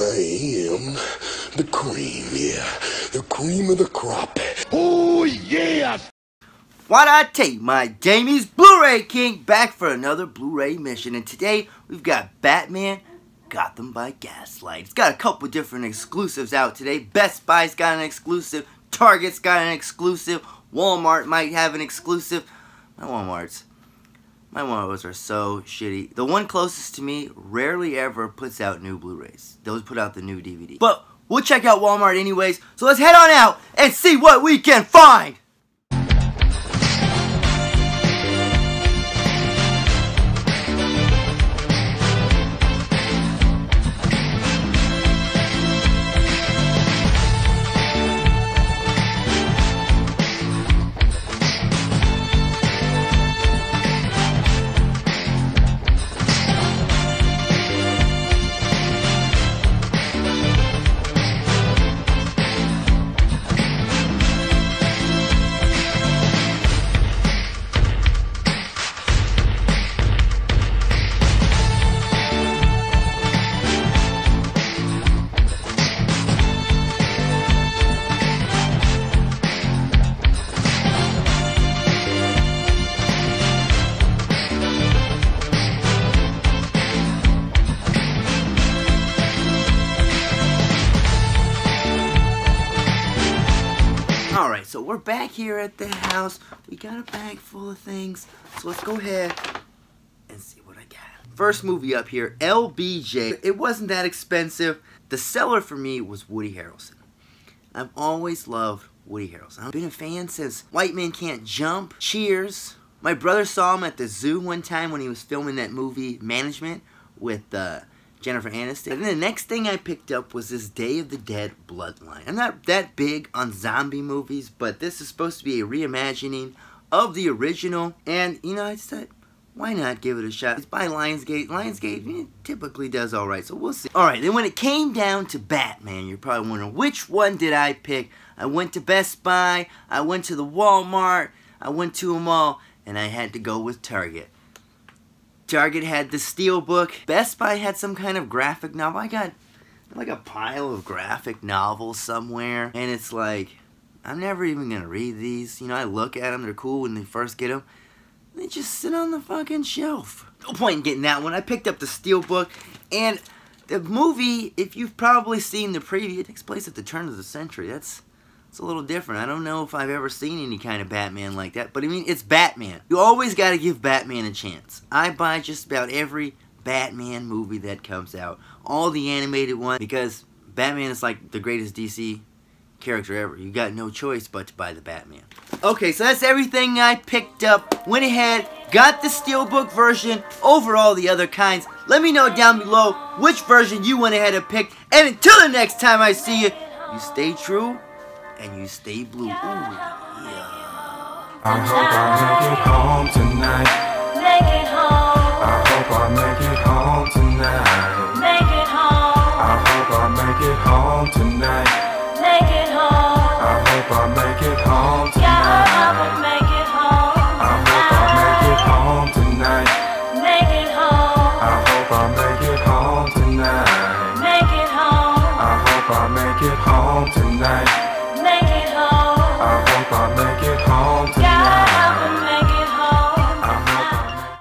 I am the cream, yeah. The cream of the crop. Oh, yeah! Why'd I take my Jamie's Blu-ray King back for another Blu-ray mission? And today, we've got Batman Gotham by Gaslight. It's got a couple different exclusives out today. Best Buy's got an exclusive. Target's got an exclusive. Walmart might have an exclusive. My Walmart's my Walmarts are so shitty. The one closest to me rarely ever puts out new Blu-rays. Those put out the new DVD. But we'll check out Walmart anyways. So let's head on out and see what we can find. So we're back here at the house. We got a bag full of things. So let's go ahead and see what I got. First movie up here, LBJ. It wasn't that expensive. The seller for me was Woody Harrelson. I've always loved Woody Harrelson. I've been a fan since White Men Can't Jump, Cheers. My brother saw him at the zoo one time when he was filming that movie Management with uh, Jennifer Aniston. And the next thing I picked up was this Day of the Dead Bloodline. I'm not that big on zombie movies, but this is supposed to be a reimagining of the original. And, you know, I said, why not give it a shot? It's by Lionsgate. Lionsgate eh, typically does alright, so we'll see. Alright, then when it came down to Batman, you're probably wondering, which one did I pick? I went to Best Buy, I went to the Walmart, I went to them all, and I had to go with Target. Target had the Steelbook. Best Buy had some kind of graphic novel. I got like a pile of graphic novels somewhere. And it's like, I'm never even going to read these. You know, I look at them. They're cool when they first get them. They just sit on the fucking shelf. No point in getting that one. I picked up the Steelbook. And the movie, if you've probably seen the preview, it takes place at the turn of the century. That's it's a little different. I don't know if I've ever seen any kind of Batman like that, but I mean, it's Batman. You always got to give Batman a chance. I buy just about every Batman movie that comes out. All the animated ones, because Batman is like the greatest DC character ever. You got no choice but to buy the Batman. Okay, so that's everything I picked up. Went ahead, got the Steelbook version over all the other kinds. Let me know down below which version you went ahead and picked. And until the next time I see you, you stay true and you stay blue. Ooh, yeah. I hope I make it home tonight. Make it home. I hope I make it home tonight. Make it home. I hope I make it home tonight. Make it home. I hope I make it home Yeah, I tonight. make it home. I hope I make it home tonight. Make it home. I hope I make it home tonight. Make it home. I hope I make it home tonight.